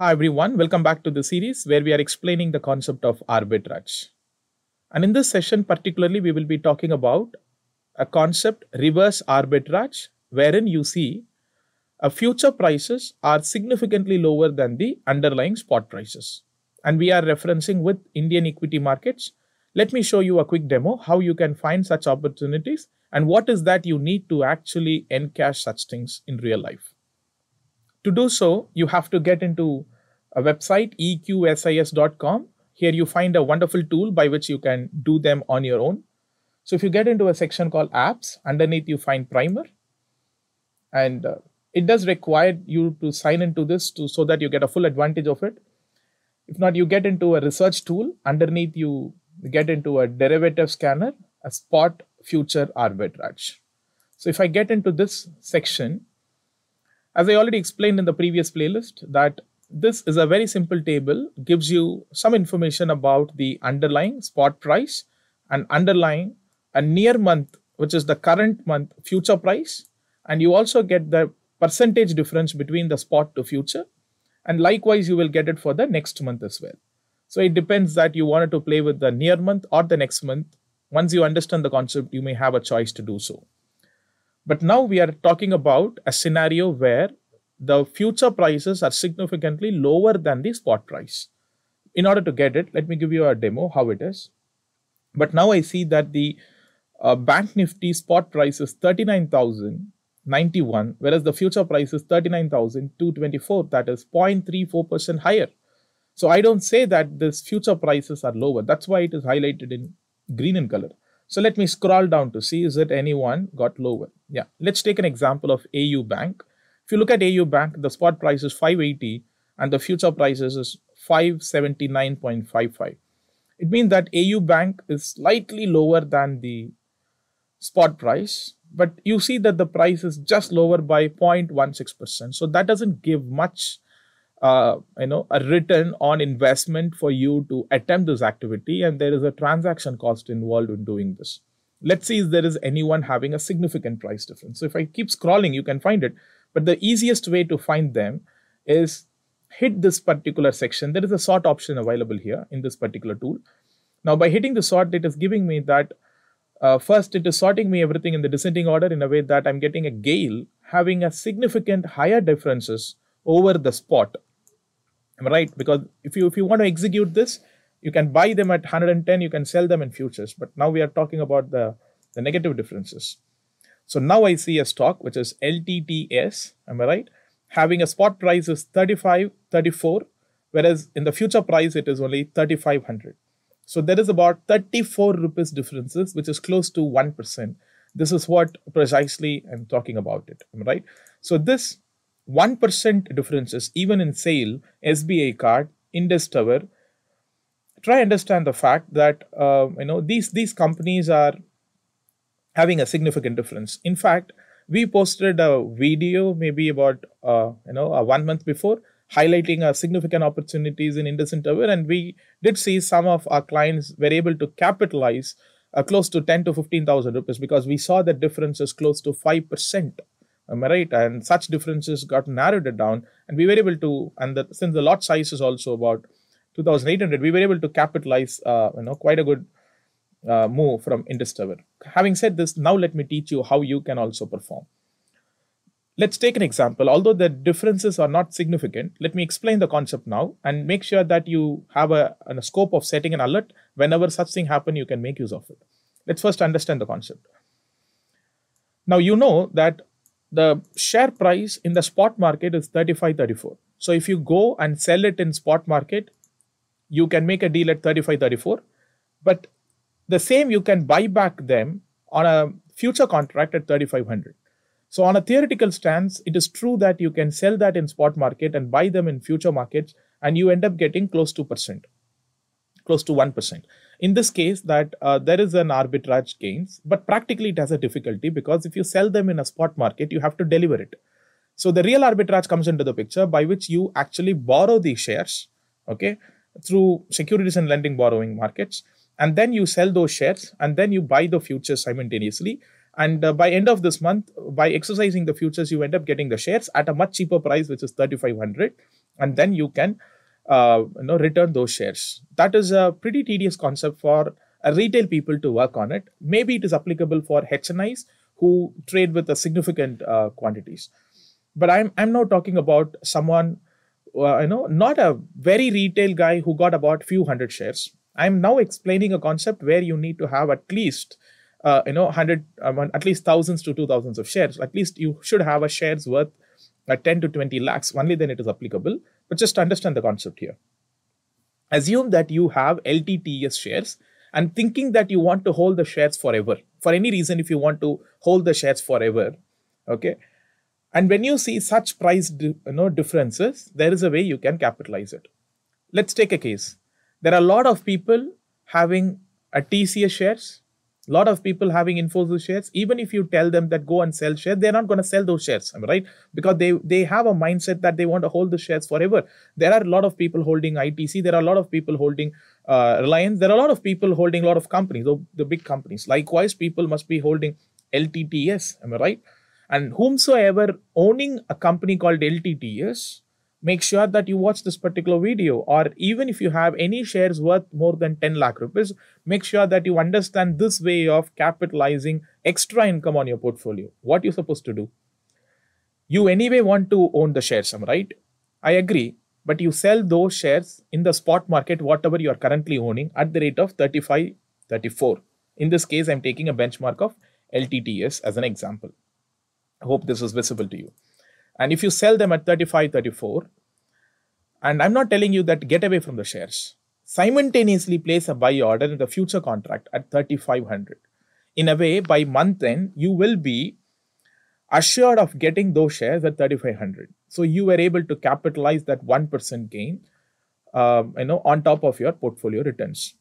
Hi everyone, welcome back to the series where we are explaining the concept of arbitrage. And in this session particularly we will be talking about a concept reverse arbitrage wherein you see a future prices are significantly lower than the underlying spot prices. And we are referencing with Indian equity markets. Let me show you a quick demo how you can find such opportunities and what is that you need to actually encash such things in real life. To do so, you have to get into a website, eqsis.com. Here you find a wonderful tool by which you can do them on your own. So if you get into a section called apps, underneath you find primer. And uh, it does require you to sign into this to, so that you get a full advantage of it. If not, you get into a research tool. Underneath you get into a derivative scanner, a spot future arbitrage. So if I get into this section, as I already explained in the previous playlist, that this is a very simple table, gives you some information about the underlying spot price and underlying a near month, which is the current month future price. And you also get the percentage difference between the spot to future. And likewise, you will get it for the next month as well. So it depends that you wanted to play with the near month or the next month. Once you understand the concept, you may have a choice to do so. But now we are talking about a scenario where the future prices are significantly lower than the spot price. In order to get it, let me give you a demo how it is. But now I see that the uh, Bank Nifty spot price is 39,091, whereas the future price is 39,224, that is 0.34% higher. So I don't say that this future prices are lower. That's why it is highlighted in green in color. So let me scroll down to see is it anyone got lower. Yeah, let's take an example of AU Bank. If you look at AU Bank, the spot price is 580 and the future price is 579.55. It means that AU Bank is slightly lower than the spot price, but you see that the price is just lower by 0.16%. So that doesn't give much uh, you know a return on investment for you to attempt this activity and there is a transaction cost involved in doing this let's see if there is anyone having a significant price difference so if i keep scrolling you can find it but the easiest way to find them is hit this particular section. There is a sort option available here in this particular tool. Now by hitting the sort, it is giving me that uh, first it is sorting me everything in the descending order in a way that I'm getting a GAIL having a significant higher differences over the spot. Right? Because if you if you want to execute this, you can buy them at 110, you can sell them in futures. But now we are talking about the, the negative differences. So now I see a stock which is LTTS, am I right? Having a spot price is 35, 34, whereas in the future price it is only 3500. So there is about 34 rupees differences, which is close to 1%. This is what precisely I'm talking about it, am I right? So this 1% differences, even in SAIL, SBI card, Indus Tower, try understand the fact that uh, you know these these companies are having a significant difference. In fact, we posted a video maybe about uh, you know uh, one month before highlighting uh, significant opportunities in IndusInd Tower, and we did see some of our clients were able to capitalize uh, close to 10 to 15,000 rupees because we saw that difference is close to 5%. Am I right? And such differences got narrowed down, and we were able to, and the, since the lot size is also about 2,800, we were able to capitalize, uh, you know, quite a good uh, move from Indus Tower. Having said this, now let me teach you how you can also perform. Let's take an example. Although the differences are not significant, let me explain the concept now and make sure that you have a, a scope of setting an alert. Whenever such thing happen, you can make use of it. Let's first understand the concept. Now you know that the share price in the spot market is 35.34. So if you go and sell it in spot market, you can make a deal at 35.34. But the same you can buy back them on a future contract at 3500 so on a theoretical stance it is true that you can sell that in spot market and buy them in future markets and you end up getting close to percent close to 1% in this case that uh, there is an arbitrage gains but practically it has a difficulty because if you sell them in a spot market you have to deliver it. So the real arbitrage comes into the picture by which you actually borrow these shares okay through securities and lending borrowing markets and then you sell those shares and then you buy the futures simultaneously. And uh, by end of this month by exercising the futures you end up getting the shares at a much cheaper price which is 3500 and then you can uh, you know return those shares. That is a pretty tedious concept for a retail people to work on it. Maybe it is applicable for hnis who trade with a significant uh, quantities. But i'm i'm now talking about someone uh, you know not a very retail guy who got about few hundred shares. I'm now explaining a concept where you need to have at least uh, you know 100 um, at least thousands to two thousands of shares. At least you should have a shares worth uh, 10 to 20 lakhs only then it is applicable but just understand the concept here assume that you have ltts shares and thinking that you want to hold the shares forever for any reason if you want to hold the shares forever okay and when you see such price you know, differences, there is a way you can capitalize it. Let's take a case. There are a lot of people having a TCS shares, a lot of people having Infosys shares. Even if you tell them that go and sell shares, they're not going to sell those shares, I'm right? Because they, they have a mindset that they want to hold the shares forever. There are a lot of people holding ITC. There are a lot of people holding uh, Reliance. There are a lot of people holding a lot of companies, the big companies. Likewise, people must be holding LTTS, am I right? And whomsoever owning a company called LTTS, make sure that you watch this particular video. Or even if you have any shares worth more than 10 lakh rupees, make sure that you understand this way of capitalizing extra income on your portfolio. What you're supposed to do. You anyway want to own the shares, right? I agree. But you sell those shares in the spot market, whatever you are currently owning, at the rate of 35, 34. In this case, I'm taking a benchmark of LTTS as an example. I hope this is visible to you. And if you sell them at 35, 34, and I'm not telling you that get away from the shares, simultaneously place a buy order in the future contract at 3500. In a way, by month end, you will be assured of getting those shares at 3500. So you were able to capitalize that 1% gain um, you know, on top of your portfolio returns.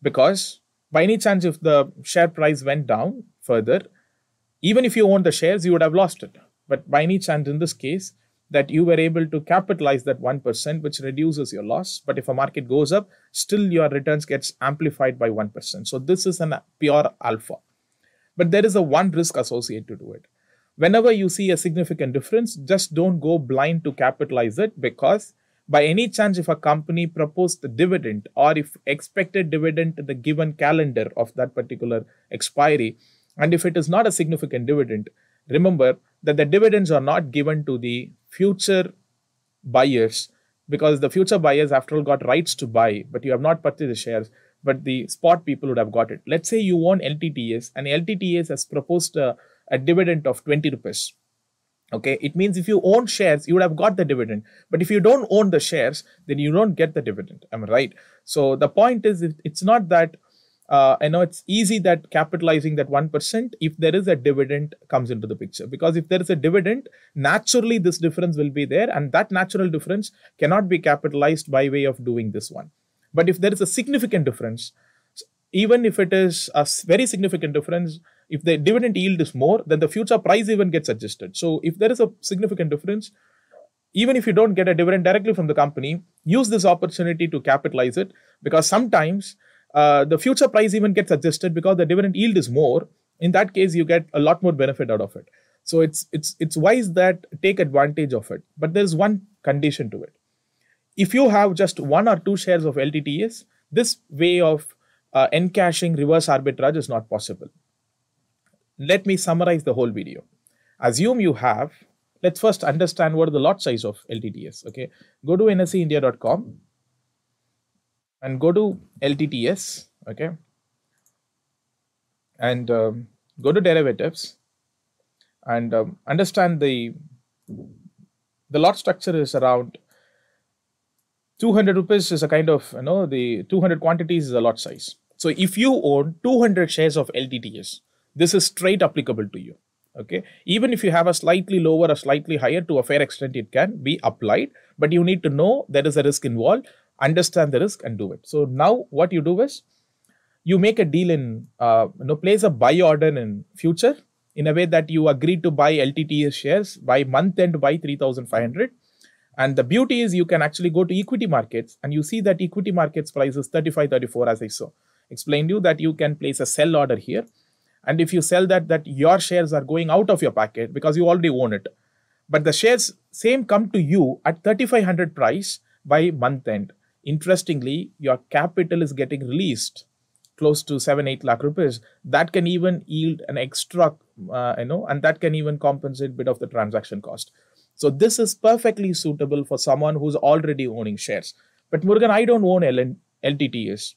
Because by any chance, if the share price went down further, even if you owned the shares, you would have lost it. But by any chance, in this case, that you were able to capitalize that 1%, which reduces your loss. But if a market goes up, still your returns gets amplified by 1%. So this is a pure alpha. But there is a one risk associated to it. Whenever you see a significant difference, just don't go blind to capitalize it because by any chance if a company proposed the dividend or if expected dividend the given calendar of that particular expiry and if it is not a significant dividend, remember that the dividends are not given to the future buyers because the future buyers, after all, got rights to buy, but you have not purchased the shares, but the spot people would have got it. Let's say you own LTTS and LTTS has proposed a, a dividend of 20 rupees. Okay, it means if you own shares, you would have got the dividend. But if you don't own the shares, then you don't get the dividend. Am right? So the point is, it's not that uh, I know it's easy that capitalizing that 1% if there is a dividend comes into the picture. Because if there is a dividend, naturally this difference will be there, and that natural difference cannot be capitalized by way of doing this one. But if there is a significant difference, even if it is a very significant difference, if the dividend yield is more, then the future price even gets adjusted. So if there is a significant difference, even if you don't get a dividend directly from the company, use this opportunity to capitalize it because sometimes uh, the future price even gets adjusted because the dividend yield is more. In that case, you get a lot more benefit out of it. So it's it's it's wise that take advantage of it. But there's one condition to it. If you have just one or two shares of LTTS, this way of uh, encashing reverse arbitrage is not possible. Let me summarize the whole video. Assume you have, let's first understand what the lot size of LTTS. Okay, go to nseindia.com and go to LTTS, okay, and um, go to derivatives and um, understand the the lot structure is around 200 rupees is a kind of you know the 200 quantities is a lot size. So if you own 200 shares of LTTS, this is straight applicable to you. Okay, even if you have a slightly lower or slightly higher, to a fair extent, it can be applied, but you need to know there is a risk involved understand the risk and do it. So now what you do is you make a deal in, uh, you know, place a buy order in future in a way that you agree to buy LTTS shares by month end buy 3,500. And the beauty is you can actually go to equity markets and you see that equity markets price is 35, 34 as I saw. Explained you that you can place a sell order here. And if you sell that, that your shares are going out of your packet because you already own it. but the shares same come to you at 3500 price by month end. Interestingly, your capital is getting released close to 7 8 lakh rupees. That can even yield an extra uh, you know and that can even compensate a bit of the transaction cost. So this is perfectly suitable for someone who's already owning shares. But murugan i don't own LN, ltts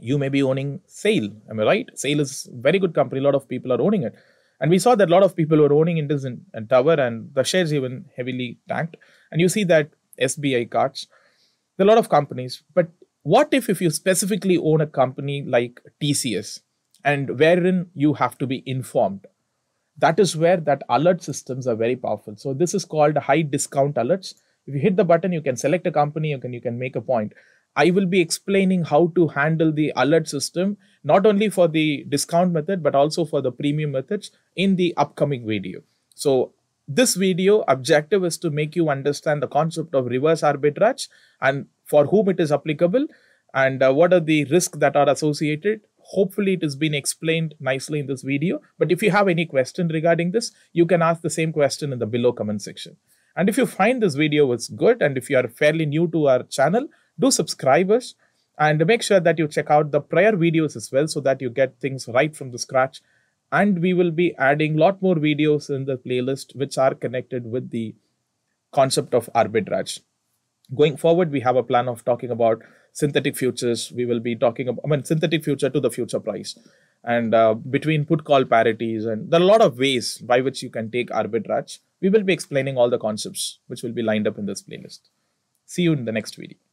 you may be owning SAIL am i right? SAIL is very good company. A lot of people are owning it. And we saw that a lot of people were owning Indus and, and Tower, and the shares even heavily tanked. And you see that SBI cards, there are a lot of companies. But what if if you specifically own a company like TCS, and wherein you have to be informed? That is where that alert systems are very powerful. So this is called high discount alerts. If you hit the button, you can select a company, you can you can make a point. I will be explaining how to handle the alert system, not only for the discount method, but also for the premium methods in the upcoming video. So this video objective is to make you understand the concept of reverse arbitrage and for whom it is applicable and uh, what are the risks that are associated. Hopefully it has been explained nicely in this video. But if you have any question regarding this you can ask the same question in the below comment section. And if you find this video was good and if you are fairly new to our channel do subscribe us and make sure that you check out the prior videos as well so that you get things right from the scratch and we will be adding a lot more videos in the playlist which are connected with the concept of arbitrage. Going forward we have a plan of talking about synthetic futures. We will be talking about i mean synthetic future to the future price. And uh, between put call parities and there are a lot of ways by which you can take arbitrage. We will be explaining all the concepts which will be lined up in this playlist. See you in the next video